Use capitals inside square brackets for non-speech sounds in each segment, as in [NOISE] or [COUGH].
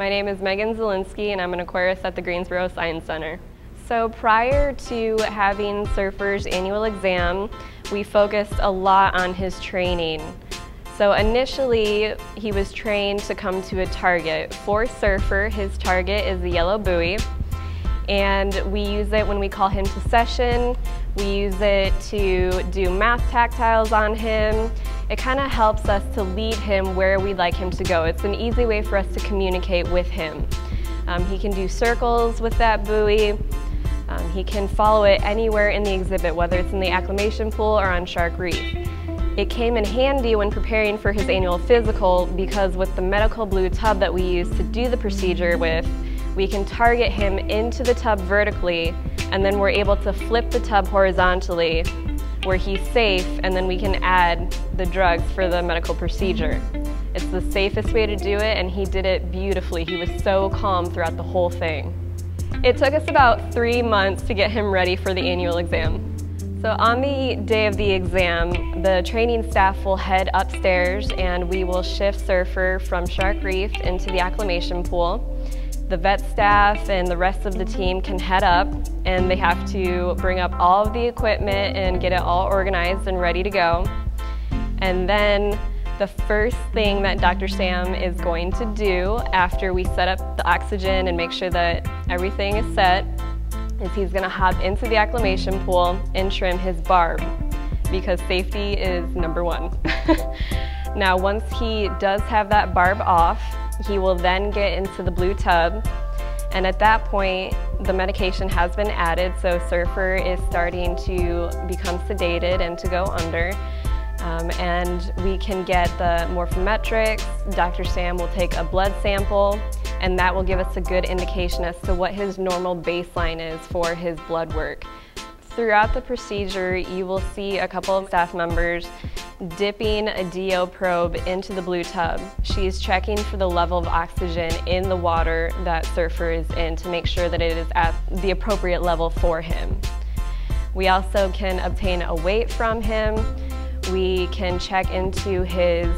My name is Megan Zelinski and I'm an aquarist at the Greensboro Science Center. So prior to having Surfer's annual exam, we focused a lot on his training. So initially, he was trained to come to a target. For Surfer, his target is the yellow buoy, and we use it when we call him to session. We use it to do math tactiles on him. It kind of helps us to lead him where we'd like him to go. It's an easy way for us to communicate with him. Um, he can do circles with that buoy. Um, he can follow it anywhere in the exhibit, whether it's in the acclimation pool or on Shark Reef. It came in handy when preparing for his annual physical because with the medical blue tub that we use to do the procedure with, we can target him into the tub vertically and then we're able to flip the tub horizontally where he's safe and then we can add the drugs for the medical procedure. It's the safest way to do it and he did it beautifully. He was so calm throughout the whole thing. It took us about three months to get him ready for the annual exam. So on the day of the exam, the training staff will head upstairs and we will shift Surfer from Shark Reef into the acclimation pool. The vet staff and the rest of the team can head up and they have to bring up all of the equipment and get it all organized and ready to go. And then the first thing that Dr. Sam is going to do after we set up the oxygen and make sure that everything is set is he's gonna hop into the acclimation pool and trim his barb because safety is number one. [LAUGHS] now once he does have that barb off, he will then get into the blue tub and at that point the medication has been added so Surfer is starting to become sedated and to go under. Um, and we can get the morphometrics. Dr. Sam will take a blood sample and that will give us a good indication as to what his normal baseline is for his blood work. Throughout the procedure, you will see a couple of staff members dipping a DO probe into the blue tub. She's checking for the level of oxygen in the water that Surfer is in to make sure that it is at the appropriate level for him. We also can obtain a weight from him. We can check into his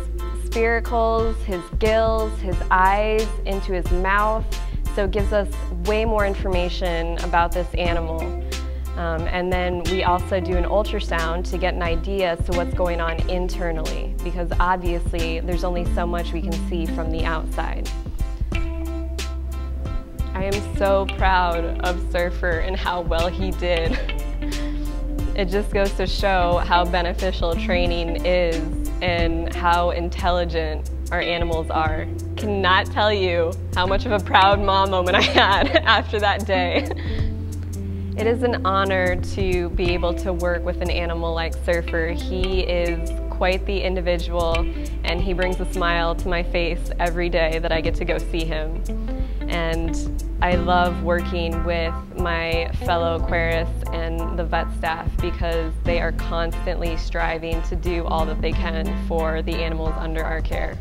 spiracles, his gills, his eyes, into his mouth. So it gives us way more information about this animal. Um, and then we also do an ultrasound to get an idea as to what's going on internally because obviously there's only so much we can see from the outside. I am so proud of Surfer and how well he did. [LAUGHS] It just goes to show how beneficial training is and how intelligent our animals are. Cannot tell you how much of a proud mom moment I had [LAUGHS] after that day. It is an honor to be able to work with an animal like Surfer. He is quite the individual and he brings a smile to my face every day that I get to go see him. And I love working with my fellow aquarists and the vet staff because they are constantly striving to do all that they can for the animals under our care.